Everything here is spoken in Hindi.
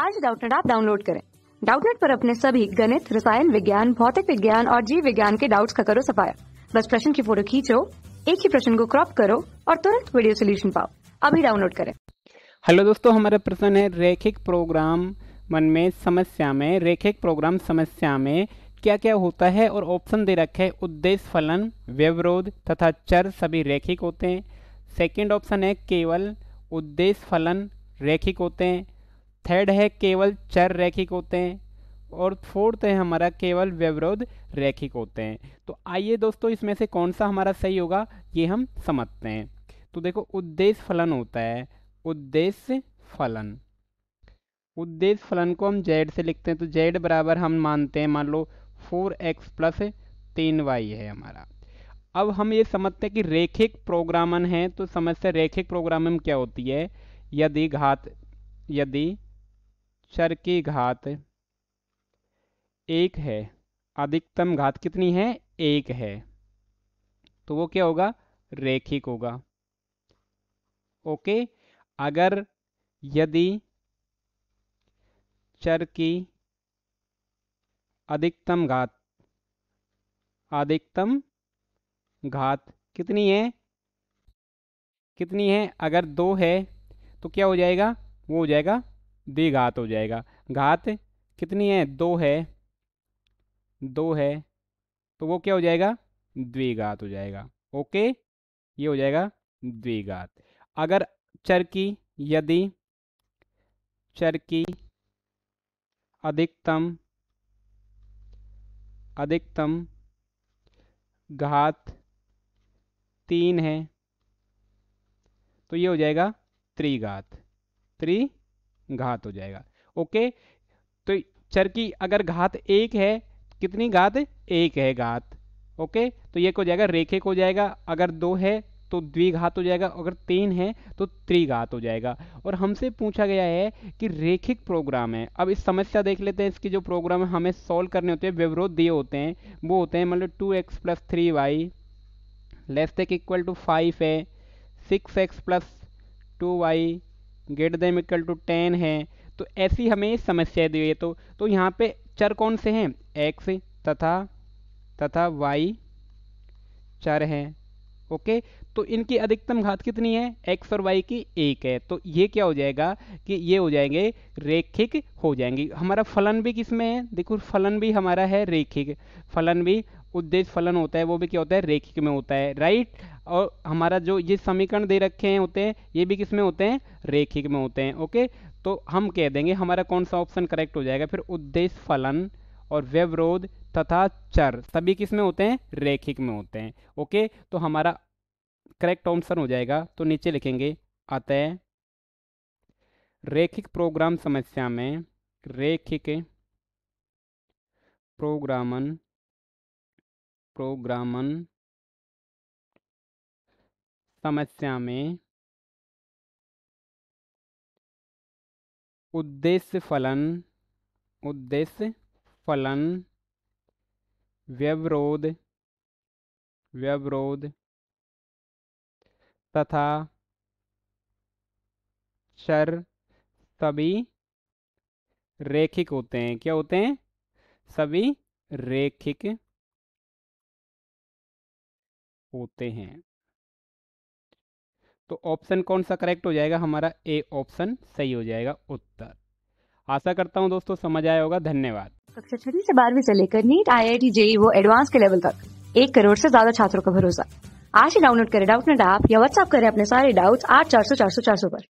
आज डाउटनेट आप डाउनलोड करें। डाउटनेट पर अपने सभी गणित, रसायन विज्ञान, भौतिक विज्ञान और जीव विज्ञान के डाउट्स का करो सफाया। बस प्रश्न की फ़ोटो खींचो, एक ही प्रश्न को क्रॉप करो और तुरंत वीडियो सोल्यूशन पाओ। अभी डाउनलोड करें। हेलो दोस्तों, हमारा प्रश्न है, रेखिक प्रोग्राम मन में समस्या में, रेखिक प्रोग्राम समस्या में क्या क्या होता है और ऑप्शन दे रखे है, उद्देश्य, फलन, व्यवरोध तथा चर सभी रेखिक होते हैं। सेकंड ऑप्शन है, केवल उद्देश्य, फलन रेखिक होते हैं। थर्ड है केवल चर रेखिक होते हैं और फोर्थ है हमारा केवल व्यवरोध रेखिक होते हैं। तो आइए दोस्तों, इसमें से कौन सा हमारा सही होगा, ये हम समझते हैं। तो देखो, उद्देश्य फलन होता है। उद्देश्य फलन। उद्देश्य फलन को हम जेड से लिखते हैं। तो जेड बराबर हम मानते हैं, मान लो फोर एक्स प्लस तीन वाई है हमारा। अब हम ये समझते हैं कि रेखिक प्रोग्रामन है तो समस्या रेखिक प्रोग्रामन क्या होती है? यदि घात, यदि चर की घात एक है। अधिकतम घात कितनी है? एक है। तो वो क्या होगा? रेखिक होगा। ओके? अगर यदि चर की अधिकतम घात अधिकतम घात कितनी है? कितनी है? अगर दो है तो क्या हो जाएगा? वो हो जाएगा द्विघात हो जाएगा। घात कितनी है? दो है। दो है। तो वो क्या हो जाएगा? द्विघात हो जाएगा। ओके? ये हो जाएगा द्विघात। अगर चर की यदि चर की अधिकतम अधिकतम घात तीन है तो ये हो जाएगा त्रिघात। त्रि घात हो जाएगा। ओके? तो चर की अगर घात एक है, कितनी घात? एक है घात। ओके? तो ये हो जाएगा, रेखिक हो जाएगा। अगर दो है तो द्विघात हो जाएगा। अगर तीन है तो त्रिघात हो जाएगा। और हमसे पूछा गया है कि रेखिक प्रोग्राम है। अब इस समस्या देख लेते हैं, इसकी जो प्रोग्राम है हमें सॉल्व करने होते हैं, विवरोध दिए होते हैं, वो होते हैं मतलब two x plus three y less take equal to five है six x plus two y get them equal to ten है तो ऐसी हमें समस्या दी हुई है। तो तो यहाँ पे चर कौन से हैं? एक्स तथा तथा वाई चर हैं। ओके? तो इनकी अधिकतम घात कितनी है? एक्स और वाई की एक है। तो ये क्या हो जाएगा कि ये हो जाएँगे रेखिक हो जाएँगे। हमारा फलन भी किसमें है? देखो, फलन भी हमारा है रेखिक। फलन भी उद्देश्य फलन होता है, वो भी क्या होता है, रेखिक में होता है राइट और हमारा जो ये समीकरण दे रखे हैं होते हैं, ये भी किसमें होते हैं, रेखिक में होते हैं ओके तो हम कह देंगे, हमारा कौन सा ऑप्शन करेक्ट हो जाएगा? फिर उद्देश्य फलन और व्यवरोध तथा चर, सभी किसमें होते हैं, रेखिक में होते हैं ओके तो हमारा करेक्ट ऑप्शन हो जाएगा तो नीचे लिखेंगे, अतः रेखिक प्रोग्राम समस्या में, रेखिक प्रोग्रामन प्रोग्रामन समस्या में उद्देश्य फलन उद्देश्य फलन, व्यवरोध व्यवरोध तथा चर सभी रेखिक होते हैं। क्या होते हैं? सभी रेखिक होते हैं। तो ऑप्शन कौन सा करेक्ट हो जाएगा? हमारा ए ऑप्शन सही हो जाएगा उत्तर। आशा करता हूँ दोस्तों समझ आया होगा। धन्यवाद। कक्षा छठी से बारहवीं से लेकर NEET I I T JEE वो एडवांस के लेवल तक। एक करोड़ से ज़्यादा छात्रों का भरोसा। आज ही डाउनलोड करें। डाउट नेट ऐप या व्हाट्सअप करें अपने सारे डाउट्स आठ चार सौ चार सौ चार सौ पर।